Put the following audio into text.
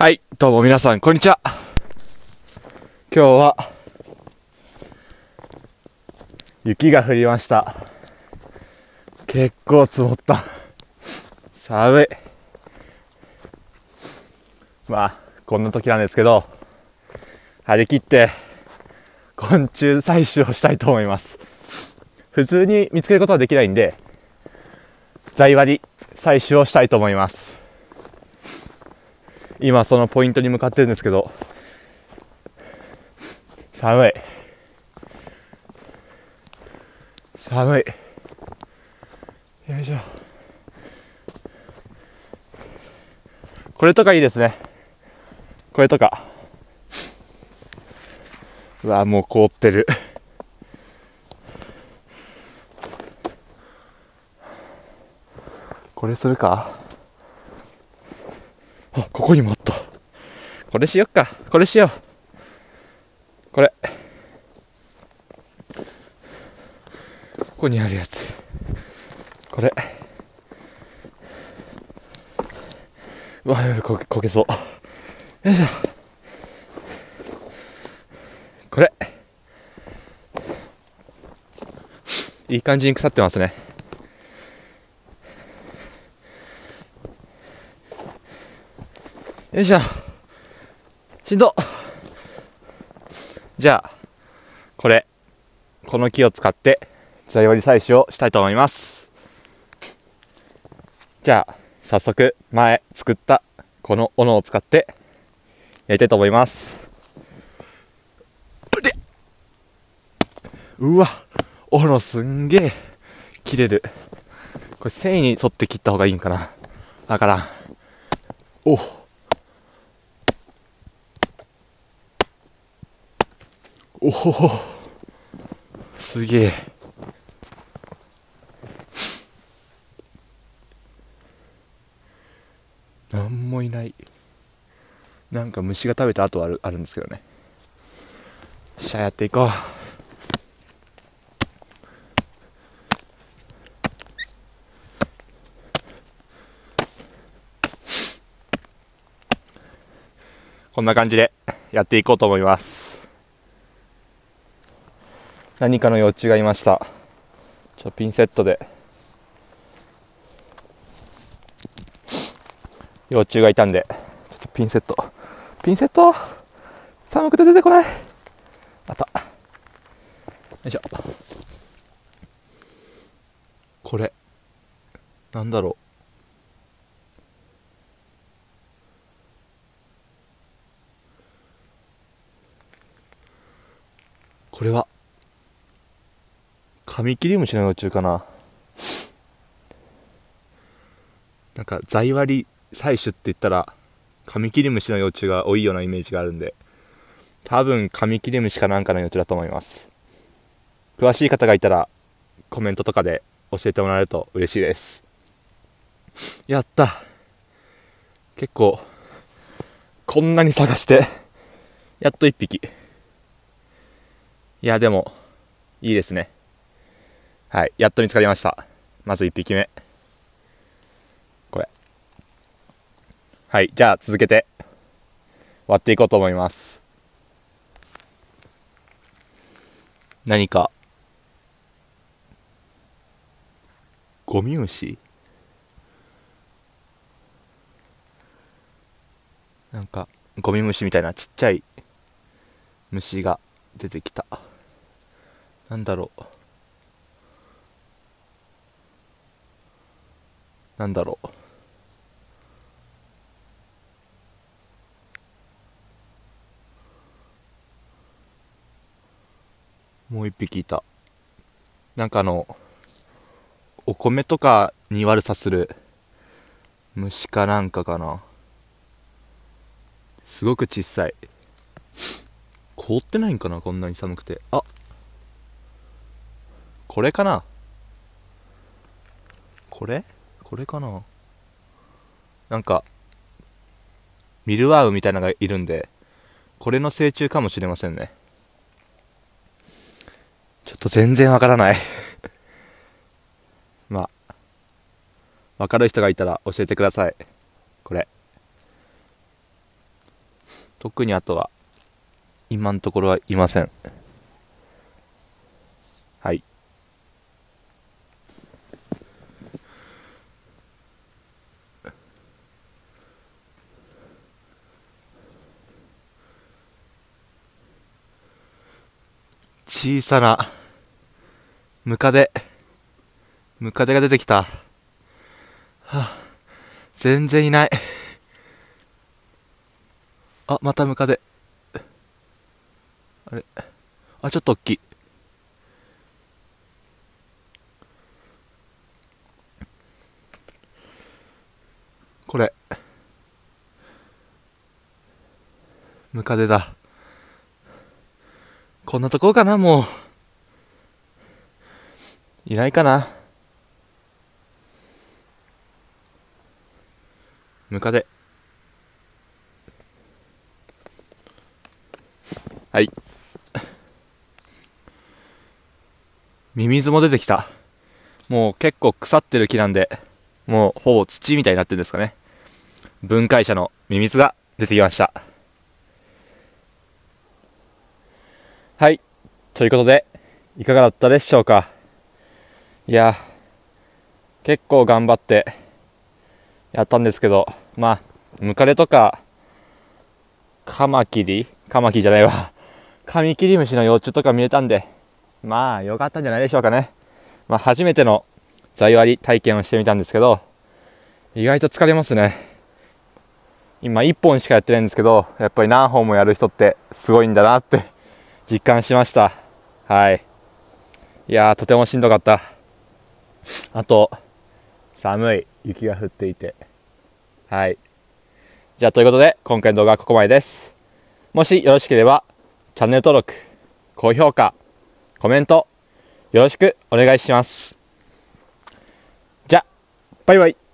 はい、どうも皆さん、こんにちは。今日は、雪が降りました。結構積もった。寒い。まあ、こんな時なんですけど、張り切って、昆虫採集をしたいと思います。普通に見つけることはできないんで、材割り採集をしたいと思います。今そのポイントに向かってるんですけど。寒い。寒い。よいしょ。これとかいいですね。これとか。うわもう凍ってる。これするか、ここにもあった。これしよっか。これしよう。これ。ここにあるやつ。これ。うわ、やばい、こけ、こけそう。よいしょ。これ。いい感じに腐ってますね。よいしょ。しんど。じゃあ、これ、この木を使って材割り採取をしたいと思います。じゃあ、早速、前作ったこの斧を使ってやりたいと思います。うわ、斧すんげえ切れる。これ繊維に沿って切った方がいいんかな。わからん。おおおすげえ。なんもいない。なんか虫が食べた後あるあるんですけどね。しゃやっていこう。こんな感じでやっていこうと思います。何かの幼虫がいました。ちょっとピンセットで。幼虫がいたんで。ちょっとピンセット。ピンセット？寒くて出てこない？あった。よいしょ。これ。なんだろう。これは。カミキリムシの幼虫かな。なんか材割り採取って言ったらカミキリムシの幼虫が多いようなイメージがあるんで多分カミキリムシかなんかの幼虫だと思います。詳しい方がいたらコメントとかで教えてもらえると嬉しいです。やった。結構こんなに探してやっと1匹。いやでもいいですね。はい、やっと見つかりました。まず1匹目。これ。はい、じゃあ続けて割っていこうと思います。何か、ゴミ虫？なんか、ゴミ虫みたいなちっちゃい虫が出てきた。なんだろう。なんだろう。もう一匹いた。なんかあのお米とかに悪さする虫かなんかかな。すごく小さい。凍ってないんかなこんなに寒くて。あこれかな。これ？これかな。なんかミルワームみたいなのがいるんでこれの成虫かもしれませんね。ちょっと全然わからない。まあわかる人がいたら教えてください。これ。特にあとは今のところはいません。はい小さなムカデ。ムカデが出てきた、はあ、全然いない。あまたムカデ。あれ？あちょっと大きい。これ。ムカデだ。こんなとこかなもう。いないかな。ムカデ。はい。ミミズも出てきた。もう結構腐ってる木なんでもうほぼ土みたいになってるんですかね。分解者のミミズが出てきました。はい。ということでいかがだったでしょうか？いや結構頑張ってやったんですけどまあムカデとかカマキリ？カマキリじゃないわ。カミキリムシの幼虫とか見れたんでまあ良かったんじゃないでしょうかね。まあ初めての材割り体験をしてみたんですけど意外と疲れますね。今1本しかやってないんですけどやっぱり何本もやる人ってすごいんだなって実感しました。はい。いやーとてもしんどかった。あと寒い。雪が降っていて。はい。じゃあということで今回の動画はここまでです。もしよろしければチャンネル登録高評価コメントよろしくお願いします。じゃあバイバイ。